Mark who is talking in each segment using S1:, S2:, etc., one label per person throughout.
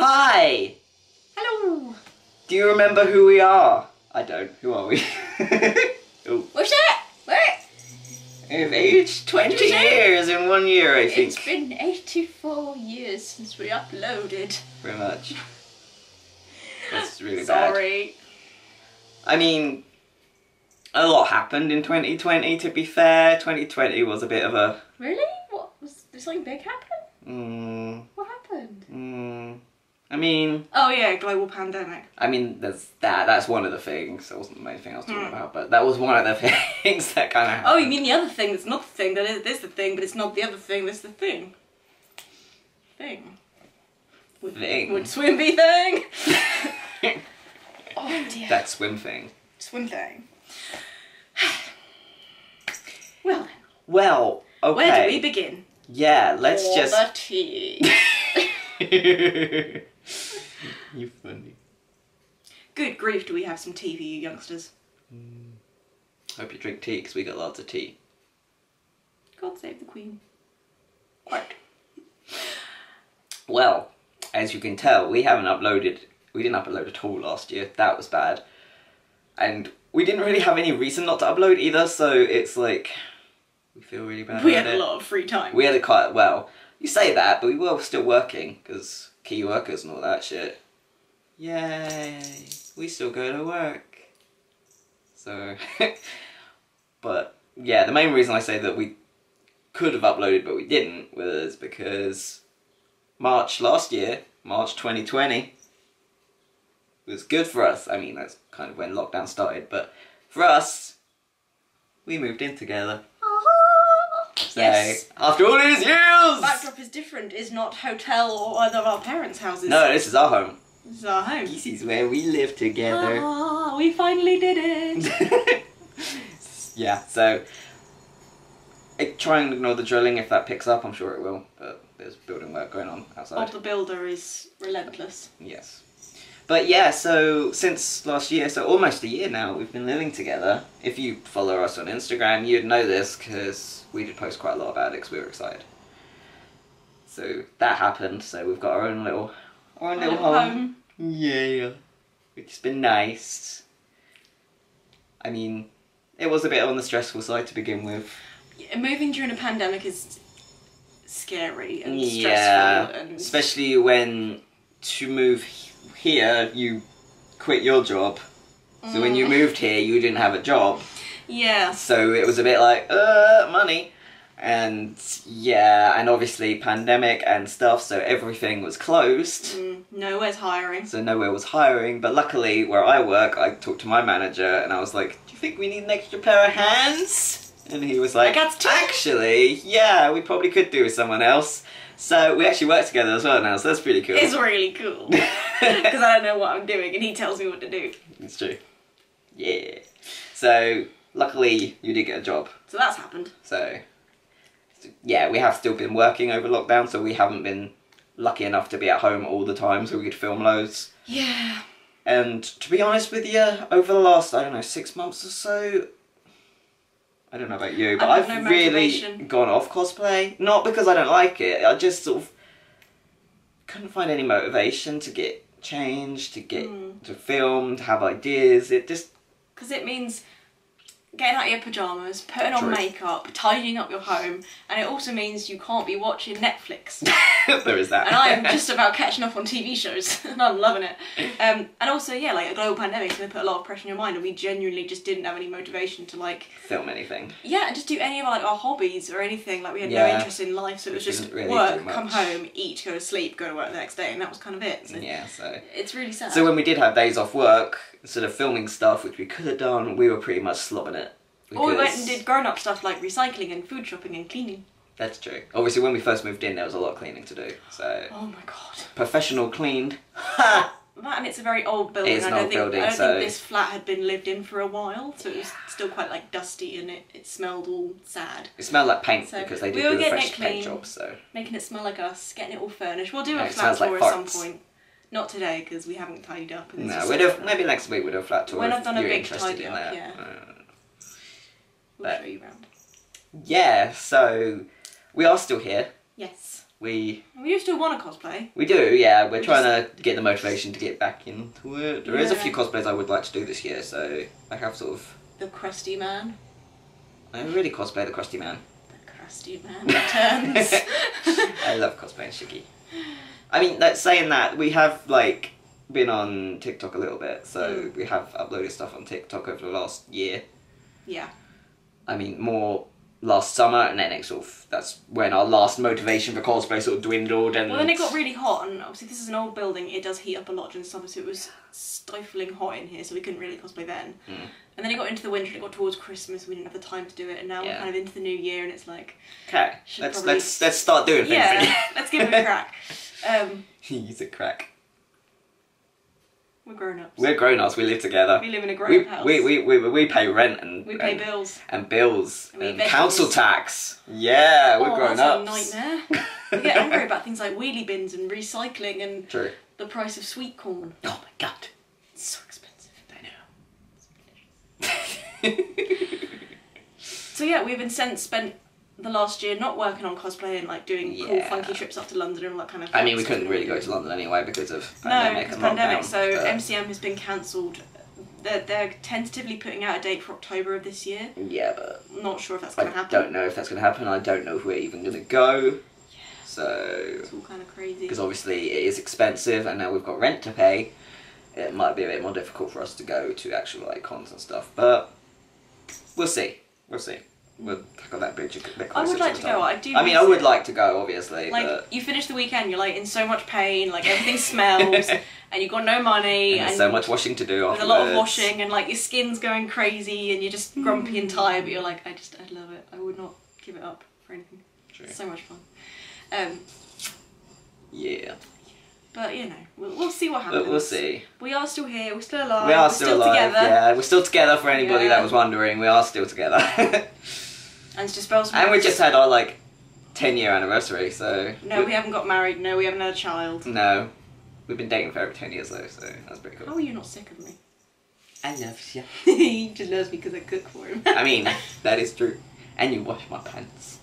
S1: Hi!
S2: Hello.
S1: Do you remember who we are? I don't. Who are we? oh.
S2: What's that? What?
S1: We've aged 20
S2: Did you say?
S1: years in one year, I think.
S2: It's been 84 years since we uploaded.
S1: Pretty much. That's really bad.
S2: Sorry.
S1: I mean, a lot happened in 2020, to be fair. 2020 was a bit of a.
S2: Really? What was did something big happen?
S1: Mm,
S2: What happened?
S1: Mm, I mean,
S2: Oh yeah, global pandemic.
S1: I mean, there's that. That's one of the things. That wasn't the main thing I was talking
S2: Hmm.
S1: about, but that was one of the things that kind of. happened.
S2: Oh, you mean the other thing that's not the thing that is the thing, but it's not the other thing that's the thing. Thing. Would,
S1: Thing.
S2: Would swim be thing? oh dear.
S1: that swim thing.
S2: swim thing. well then,
S1: Well, okay.
S2: where do we begin?
S1: Yeah, let's
S2: Pour
S1: just.
S2: the tea.
S1: you funny.
S2: Good grief, do we have some tea for you youngsters? Mm.
S1: Hope you drink tea because we got lots of tea.
S2: God save the Queen. Quite.
S1: Well, as you can tell, we haven't uploaded. We didn't upload at all last year. That was bad. And we didn't really have any reason not to upload either, so it's like. We feel really bad
S2: We had a lot of free time.
S1: We had it quite well. You say that, but we were still working because key workers and all that shit. Yay! We still go to work. So, but yeah, the main reason I say that we could have uploaded but we didn't was because March last year, March 2020, was good for us. I mean, that's kind of when lockdown started, but for us, we moved in together. So,
S2: Yes.
S1: after all these years!
S2: Backdrop is different, is not hotel or either of our parents' houses.
S1: No, this is our home.
S2: This is our home.
S1: This is where we live together.
S2: Ah, we finally did it.
S1: yeah, so I try and ignore the drilling if that picks up. I'm sure it will, but there's building work going on outside.
S2: Bob the Builder is relentless.
S1: Yes. But yeah, so since last year, so almost a year now, we've been living together. If you follow us on Instagram, you'd know this because we did post quite a lot about it because we were excited. So that happened. So we've got our own little, our own
S2: Our
S1: little,
S2: little
S1: home.
S2: home.
S1: Yeah, It's been nice. I mean, it was a bit on the stressful side to begin with.
S2: Yeah, moving during a pandemic is scary and
S1: Yeah,
S2: stressful and
S1: especially when to move here, you quit your job. So when you
S2: Mm.
S1: moved here, you didn't have a job.
S2: yeah.
S1: So it was a bit like, uh, money. And yeah, and obviously pandemic and stuff, so everything was closed.
S2: Mm, nowhere's hiring.
S1: So nowhere was hiring. But luckily, where I work, I talked to my manager and I was like, do you think we need an extra pair of hands? And he was like, actually, yeah, we probably could do with someone else. So we actually work together as well now, so that's pretty cool.
S2: It's really cool because I don't know what I'm doing and he tells me what to do.
S1: It's true. Yeah. So luckily you did get a job.
S2: So that's happened.
S1: So yeah, we have still been working over lockdown, so we haven't been lucky enough to be at home all the time, so we could film loads.
S2: Yeah.
S1: And to be honest with you, over the last I don't know six months or so, I don't know about you, but I've
S2: no
S1: really gone off cosplay. Not because I don't like it, I just sort of couldn't find any motivation to get changed, to get
S2: Mm.
S1: to film, to have ideas. It just
S2: Because it means getting out of your pyjamas, putting on
S1: True.
S2: makeup, tidying up your home, and it also means you can't be watching Netflix.
S1: there is that.
S2: and I'm just about catching up on TV shows, and I'm loving it. Um, and also, yeah, like a global pandemic is going to put a lot of pressure on your mind, and we genuinely just didn't have any motivation to like,
S1: film anything.
S2: yeah, and just do any of our, like our hobbies or anything. Like we had
S1: Yeah.
S2: no interest in life, so it was
S1: Which
S2: just
S1: really
S2: work, come home, eat, go to sleep, go to work the next day, and that was kind of it. So
S1: Yeah, so
S2: it's really sad.
S1: so when we did have days off work, instead of filming stuff which we could have done, we were pretty much slobbing it.
S2: or we went and did grown-up stuff like recycling and food shopping and cleaning.
S1: That's true. Obviously, when we first moved in, there was a lot of cleaning to do. So
S2: Oh my god.
S1: professional cleaned. Ha!
S2: That and it's a very old building.
S1: It is an
S2: I don't
S1: old
S2: think
S1: building,
S2: I don't
S1: so-
S2: think this flat had been lived in for a while, so it was still quite like dusty and it, it smelled all sad.
S1: It smelled like paint
S2: So,
S1: because they did
S2: were
S1: do a fresh paint job. So
S2: Making it smell like us, getting it all furnished. We'll do
S1: Yeah,
S2: a
S1: it
S2: flat
S1: smells like
S2: tour at some point. Not today because we haven't tidied up. And
S1: no,
S2: just
S1: we'd have maybe next week we'd have a flat tour.
S2: When I've done a big tidy up,
S1: that.
S2: yeah.
S1: Uh,
S2: We'll show you around.
S1: yeah. So we are still here.
S2: Yes.
S1: we
S2: We do still want to cosplay.
S1: we do, yeah. We're
S2: We
S1: trying to get the motivation to get back into it. There is a few cosplays I would like to do this year, so I have sort of.
S2: The crusty man.
S1: I really cosplay the Krusty Man.
S2: The crusty man returns.
S1: I love cosplaying Shiggy. I mean, that saying that we have like been on TikTok a little bit, so
S2: Mm.
S1: we have uploaded stuff on TikTok over the last year.
S2: yeah.
S1: I mean, more last summer, and then it sort of that's when our last motivation for cosplay sort of dwindled. And
S2: Well, then it got really hot, and obviously this is an old building. It does heat up a lot during the summer, so it was stifling hot in here, so we couldn't really cosplay then.
S1: Mm.
S2: And then it got into the winter, and it got towards Christmas, we didn't have the time to do it, and now we're
S1: Yeah.
S2: kind of into the new year, and it's like,
S1: okay.
S2: Should
S1: Let's
S2: probably-
S1: let's let's start doing things.
S2: yeah, let's give it a crack. Um,
S1: Use a crack.
S2: we're grown ups.
S1: We're grown ups. We live together.
S2: We live in a grown
S1: We,
S2: house.
S1: we, we, we, we pay rent and
S2: We pay
S1: and,
S2: bills.
S1: and bills
S2: And we
S1: and council tax. Yeah, we're
S2: oh,
S1: grown
S2: that's
S1: ups.
S2: a nightmare. we get angry about things like wheelie bins and recycling and
S1: True.
S2: the price of sweet corn.
S1: Oh my god.
S2: It's so expensive.
S1: I know.
S2: So yeah, we've been sent spent the last year not working on cosplay and like doing cool
S1: Yeah.
S2: funky trips up to London and all that kind of. Thing.
S1: I mean, we
S2: stuff
S1: couldn't really go to London anyway because of
S2: No,
S1: pandemic and
S2: pandemic.
S1: lockdown,
S2: So
S1: but-
S2: MCM has been cancelled. They're, they're tentatively putting out a date for October of this year.
S1: Yeah, but
S2: Not sure if that's
S1: I
S2: going to happen.
S1: I don't know if that's going to happen. I don't know if we're even going to go. Yeah. So,
S2: It's all kind of crazy.
S1: because obviously it is expensive, and now we've got rent to pay. It might be a bit more difficult for us to go to actual like cons and stuff, but we'll see. We'll see. We'll tackle that bridge a bit
S2: I would like to
S1: time.
S2: go. I do.
S1: I mean, I would
S2: it.
S1: like to go, obviously,
S2: Like
S1: but
S2: you finish the weekend, you're like in so much pain, like everything smells, and you've got no money,
S1: and
S2: and,
S1: so much washing to do.
S2: with a lot of washing, and like your skin's going crazy, and you're just grumpy and tired, but you're like, I just, I love it. I would not give it up for anything.
S1: True.
S2: It's so much fun. Um,
S1: Yeah,
S2: but you know, we'll, we'll see what happens.
S1: but we'll see.
S2: We are still here. We're still alive.
S1: We are
S2: we're
S1: still, alive.
S2: together.
S1: Yeah, we're still together. For anybody
S2: Yeah.
S1: that was wondering, we are still together.
S2: And
S1: and we just had our like ten year anniversary. So
S2: No, we haven't got married. No, we haven't had a child.
S1: no, we've been dating for over ten years though. So that's pretty
S2: How
S1: cool.
S2: are you not sick of me?
S1: I love you.
S2: he just loves me because I cook for him.
S1: I mean, that is true. And you wash my pants.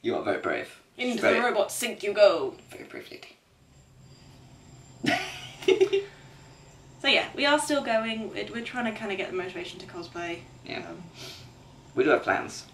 S1: You are very brave.
S2: Into
S1: very,
S2: the robot sink you go.
S1: very brave lady.
S2: So yeah, we are still going. We're, we're trying to kind of get the motivation to cosplay.
S1: Yeah.
S2: Um,
S1: we do have plans.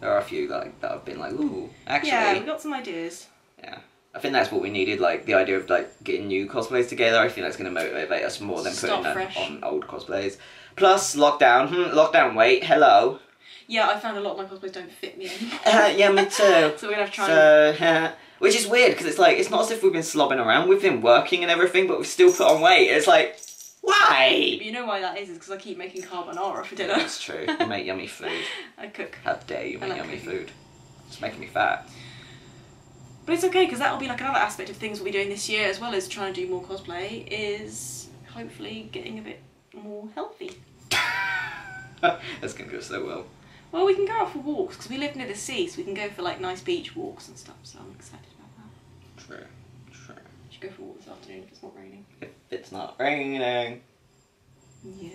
S1: There are a few like that have been like, ooh, actually.
S2: yeah, we got some ideas.
S1: Yeah. I think that's what we needed, like the idea of like getting new cosplays together. I think that's going to motivate us more than
S2: Start
S1: putting
S2: fresh.
S1: on, on old cosplays. Plus lockdown, hmm, lockdown. Wait, hello.
S2: Yeah, I found a lot of my cosplays don't fit me anymore.
S1: Uh, yeah, me too.
S2: so we're gonna have to try and
S1: So, which is weird because it's like it's not as if we've been slobbing around. We've been working and everything, but we've still put on weight. It's like, why?
S2: But you know why that is? Is because I keep making carbonara for dinner.
S1: That's true. You make yummy food.
S2: I cook.
S1: How dare you
S2: I
S1: make
S2: like
S1: yummy
S2: cooking.
S1: food? It's making me fat.
S2: But it's okay because that'll be like another aspect of things we'll be doing this year, as well as trying to do more cosplay. Is hopefully getting a bit more healthy.
S1: That's gonna go so well.
S2: Well, we can go out for walks because we live near the sea, so we can go for like nice beach walks and stuff. So I'm excited about that.
S1: True. True.
S2: We should go for a walk this afternoon if it's not raining.
S1: If it's not raining.
S2: Yeah.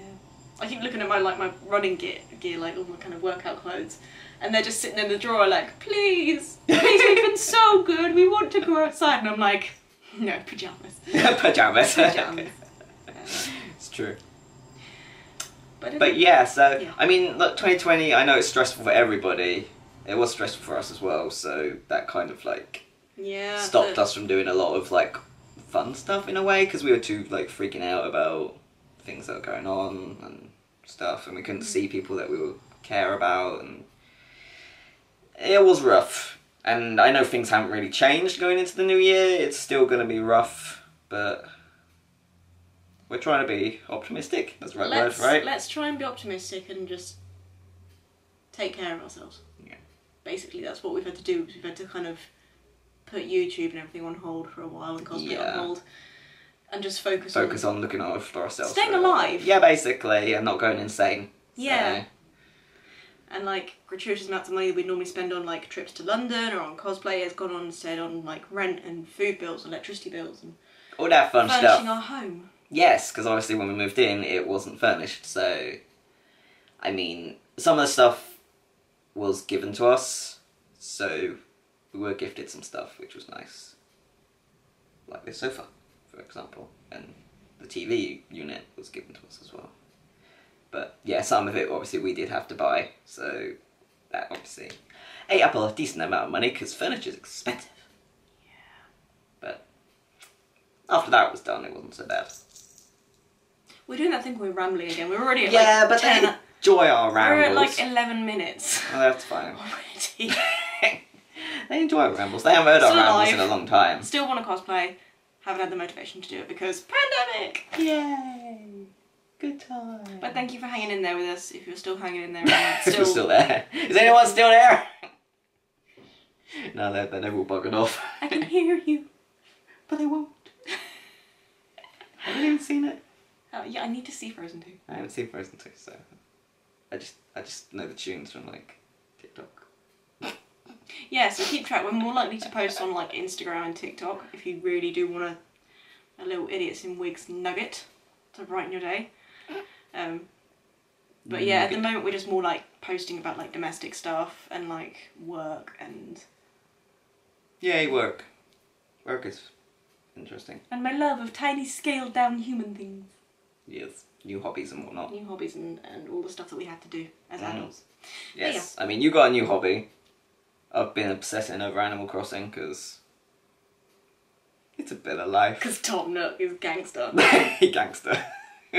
S2: I keep looking at my like my running gear, gear like all my kind of workout clothes, and they're just sitting in the drawer like, please, please, we've been so good. We want to go outside, and I'm like, no pajamas.
S1: Pajamas.
S2: Pajamas.
S1: It's true.
S2: but
S1: But yeah, so
S2: Yeah.
S1: I mean, look, 2020. I know it's stressful for everybody. It was stressful for us as well. So that kind of like
S2: yeah,
S1: stopped
S2: the-
S1: us from doing a lot of like fun stuff in a way because we were too like freaking out about things that were going on and stuff, and we couldn't mm. see people that we would care about, and it was rough. And I know things haven't really changed going into the new year. It's still going to be rough, but we're trying to be optimistic. That's the right
S2: let's
S1: word, right?
S2: let's try and be optimistic and just take care of ourselves.
S1: Yeah.
S2: Basically, that's what we've had to do. We've had to kind of put YouTube and everything on hold for a while and cosplay
S1: Yeah.
S2: on hold, and just focus,
S1: Focus
S2: on
S1: on looking after ourselves.
S2: Staying
S1: for a while.
S2: alive.
S1: Yeah, basically, and not going insane.
S2: yeah.
S1: So,
S2: And like gratuitous amounts of money we'd normally spend on like trips to London or on cosplay has gone on instead on like rent and food bills, electricity bills, and
S1: all that fun
S2: furnishing
S1: stuff.
S2: our home.
S1: Yes, because obviously when we moved in, it wasn't furnished. So, I mean, some of the stuff was given to us, so we were gifted some stuff, which was nice. Like this sofa, for example, and the TV unit was given to us as well. But yeah, some of it obviously we did have to buy, so that obviously ate up a decent amount of money because furniture is expensive. Yeah. But after that was done, it wasn't so bad.
S2: We're doing that thing where we're rambling again. We're already at
S1: Yeah,
S2: like
S1: but
S2: 10.
S1: they enjoy our
S2: we're at like 11 minutes
S1: Oh, that's fine.
S2: already.
S1: they enjoy rambles. They haven't heard our rambles
S2: alive.
S1: in a long time.
S2: Still want to cosplay. Haven't had the motivation to do it because pandemic.
S1: Yay! Good time.
S2: But thank you for hanging in there with us. If you're still hanging in there, and
S1: still,
S2: still,
S1: still there. Is anyone still there? no, they're, they're all buggered off.
S2: I can hear you.
S1: but they won't. Have you even seen it?
S2: Oh, yeah, I need to see Frozen 2.
S1: I haven't seen Frozen 2, so I just I just know the tunes from like TikTok.
S2: Yeah, so keep track. We're more likely to post on like Instagram and TikTok if you really do want a, a little idiots in wigs nugget to brighten your day. Um, but yeah, at the moment we're just more like posting about like domestic stuff and like work and
S1: Yay, work. Work is interesting.
S2: and my love of tiny scaled down human things,
S1: Yes, new hobbies and whatnot.
S2: new hobbies and, and all the stuff that we have to do as
S1: Mm.
S2: adults.
S1: Yes, I mean you got a new hobby. I've been obsessing over Animal Crossing because it's a better life.
S2: Because Tom Nook is gangster.
S1: Gangster.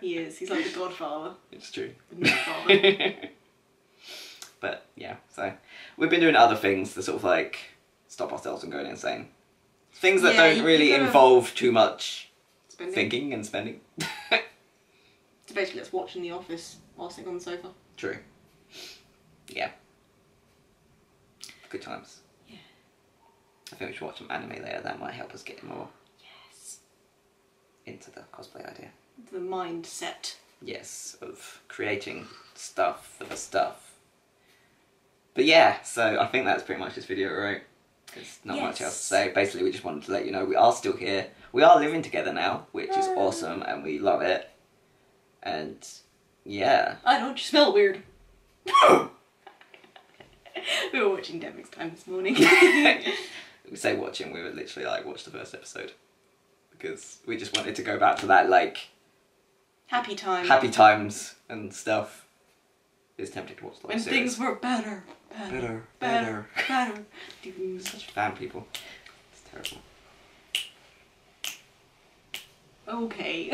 S2: he is. He's like the godfather.
S1: it's true.
S2: The Nook father.
S1: but yeah, so we've been doing other things to sort of like stop ourselves from going insane. Things that
S2: Yeah,
S1: don't really involve too much
S2: Spending.
S1: thinking and spending.
S2: So basically, let's watch in the office while sitting on the sofa.
S1: True. Yeah. Good times.
S2: Yeah.
S1: I think we should watch some anime later. That might help us get more
S2: Yes.
S1: into the cosplay idea.
S2: The mindset.
S1: Yes, of creating stuff for the stuff. But yeah, so I think that's pretty much this video, right? There's not much else to say. Basically, we just wanted to let you know we are still here. We are living together now, which is awesome, and we love it. And yeah,
S2: I don't. You smell weird. we were watching Demic's Time this morning.
S1: we say watching, we were literally like watch the first episode because we just wanted to go back to that like
S2: Happy time.
S1: happy times and stuff. It's tempting to watch the
S2: when
S1: series.
S2: things were better. Better.
S1: Better,
S2: Better. Better. Dude.
S1: Such fan people. It's terrible.
S2: Okay.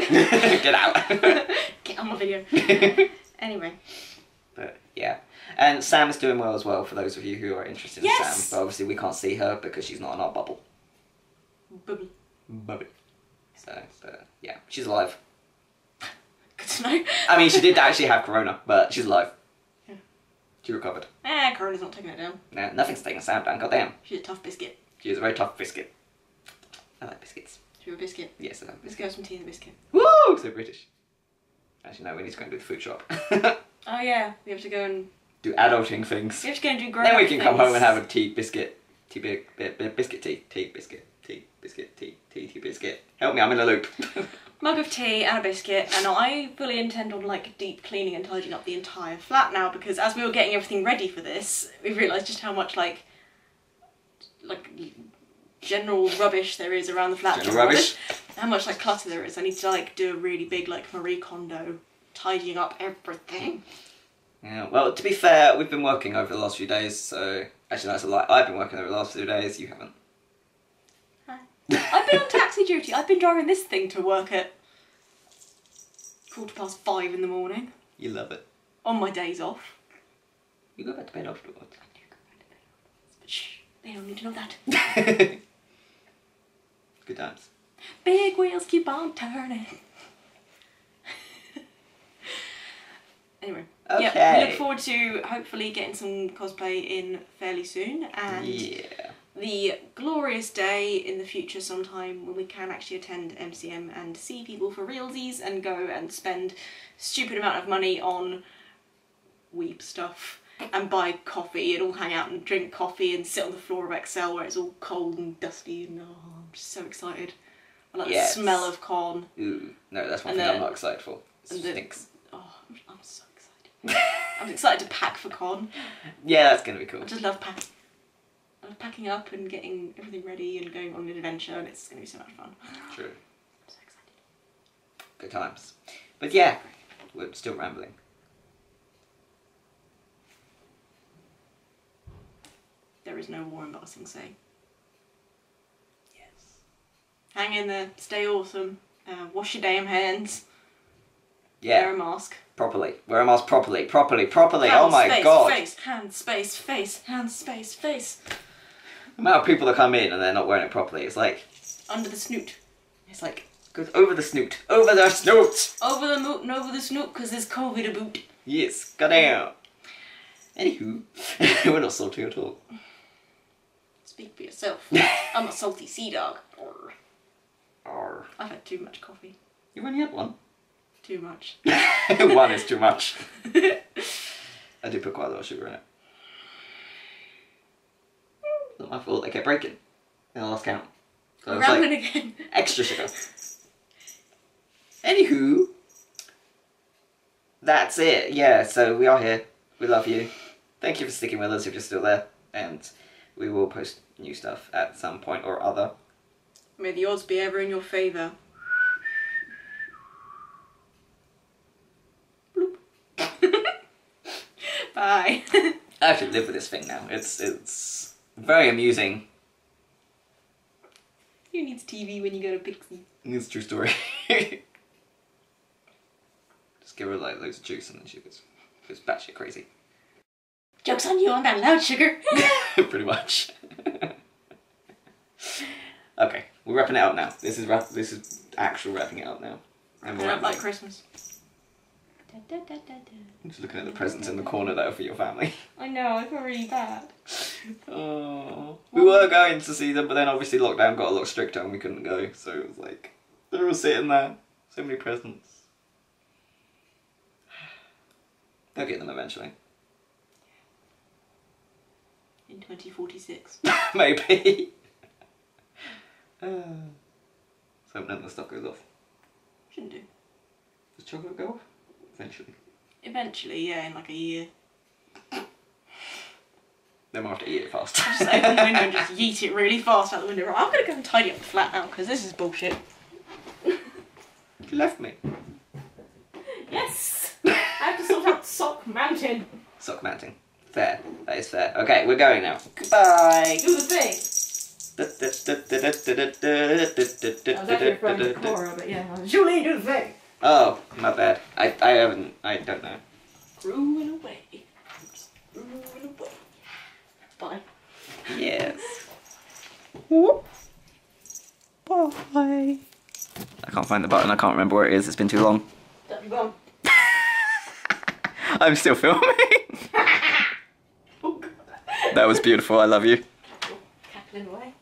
S1: Get out.
S2: Get on my video. anyway.
S1: but yeah, and Sam is doing well as well. For those of you who are interested
S2: Yes!
S1: in Sam, but obviously we can't see her because she's not in our bubble.
S2: Bubble.
S1: Bubble. So, but yeah, she's alive.
S2: Good to know.
S1: I mean, she did actually have corona, but she's alive.
S2: Yeah.
S1: She recovered.
S2: Eh, Corona's not taking it down.
S1: No, nothing's taking Sam down. Goddamn,
S2: She's a tough biscuit.
S1: she is a very tough biscuit. I like biscuits.
S2: Do She's a biscuit.
S1: Yes, I like
S2: Let's
S1: biscuits.
S2: go some tea and a biscuit.
S1: Woo! So British. Actually, no, we need to go and do the food shop.
S2: Oh yeah, we have to go and
S1: do adulting things.
S2: we have to go and do grown
S1: Then we can come home and have a tea biscuit, tea bi- bi- bi- biscuit tea, tea biscuit, tea biscuit, tea tea tea biscuit. Help me, I'm in a loop.
S2: mug of tea and a biscuit, and I fully intend on like deep cleaning and tidying up the entire flat now because as we were getting everything ready for this, we realised just how much like like general rubbish there is around the flat.
S1: General
S2: Just
S1: rubbish?
S2: How much like clutter there is. I need to like do a really big like Marie Kondo tidying up everything.
S1: Yeah. Well, to be fair, we've been working over the last few days, so actually that's a lie. I've been working over the last few days. You haven't. Hi.
S2: I've been on taxi duty. I've been driving this thing to work at quarter past five in the morning
S1: You love it.
S2: on my days off.
S1: You go back to bed afterwards.
S2: But shh, they don't need to know that.
S1: Good times.
S2: Big wheels keep on turning. anyway, yeah, we look forward to hopefully getting some cosplay in fairly soon and
S1: Yeah.
S2: the glorious day in the future sometime when we can actually attend MCM and see people for realsies and go and spend stupid amount of money on weep stuff and buy coffee and all hang out and drink coffee and sit on the floor of ExCeL where it's all cold and dusty and oh, I'm just so excited. I like
S1: Yes.
S2: the smell of corn.
S1: Ooh, no, that's one
S2: And
S1: thing
S2: the-
S1: I'm not excited for. It
S2: and the-
S1: stinks.
S2: Oh, I'm, I'm so. I'm excited to pack for con.
S1: Yeah, that's gonna be cool.
S2: I just love packing. I of packing up and getting everything ready and going on an adventure, and it's to be so much fun.
S1: True.
S2: I'm so excited.
S1: Good times. But yeah, we're still rambling.
S2: There is no war in Ba Sing Se.
S1: Yes.
S2: Hang in there, stay awesome, uh, wash your damn hands,
S1: Yeah.
S2: wear a mask.
S1: Properly. Wear a mask properly, properly, properly.
S2: Hand,
S1: oh my
S2: space,
S1: god.
S2: Face, hand, space, face, hand, space, face.
S1: The amount of people that come in and they're not wearing it properly, it's like,
S2: Under the snoot.
S1: it's like, goes over the snoot. Over the snoot!
S2: Over the moot and over the snoot, because there's COVID boot
S1: Yes, goddamn. Anywho, we're not salty at all.
S2: Speak for yourself. I'm a salty sea dog. Arr.
S1: Arr.
S2: I've had too much coffee.
S1: You've only had one.
S2: Too much.
S1: one is too much. I did put quite a lot of sugar in it. Not my fault, they kept breaking. In the last count. So was like,
S2: again.
S1: extra sugar. Anywho, that's it. Yeah, so we are here. We love you. Thank you for sticking with us if you're still there. And we will post new stuff at some point or other.
S2: May the odds be ever in your favour.
S1: I actually live with this thing now. It's it's very amusing.
S2: Who needs TV when you go to Pixie?
S1: It's a true story. Just give her like loads of juice and then she goes, goes batshit crazy.
S2: Joke's on you, I'm not allowed sugar.
S1: Pretty much. okay, we're wrapping it up now. This is wrap- this is actual wrapping it up now. And we're
S2: I don't like
S1: wrapping-
S2: Christmas.
S1: I'm just looking at the presents in the corner though for your family.
S2: I know, I feel really bad.
S1: Oh, we were going to see them, but then obviously lockdown got a lot stricter and we couldn't go. So it was like they're all sitting there, so many presents. They'll get them eventually,
S2: In 2046.
S1: maybe. uh, so none of the stuff goes off.
S2: Shouldn't do.
S1: Does chocolate go off? Eventually.
S2: Eventually, yeah, in like a year.
S1: Then we'll have to eat it fast.
S2: Just open the window and just yeet it really fast out the window. Right, I'm gonna go and tidy up the flat now because this is bullshit.
S1: you left me.
S2: Yes! I have to sort out Sock Mountain.
S1: Sock mounting. Fair. That is fair. Okay, we're going now. Goodbye.
S2: Do the thing. I was actually referring to Cora, but yeah. Julie, do the thing.
S1: Oh, my bad. I, I haven't. I don't know.
S2: Screwing away. Screwing away. Bye.
S1: Yes. Bye. I can't find the button. I can't remember where it is. It's been too long.
S2: Don't be gone.
S1: I'm still filming.
S2: Oh, God.
S1: that was beautiful. I love you.
S2: Cackling away.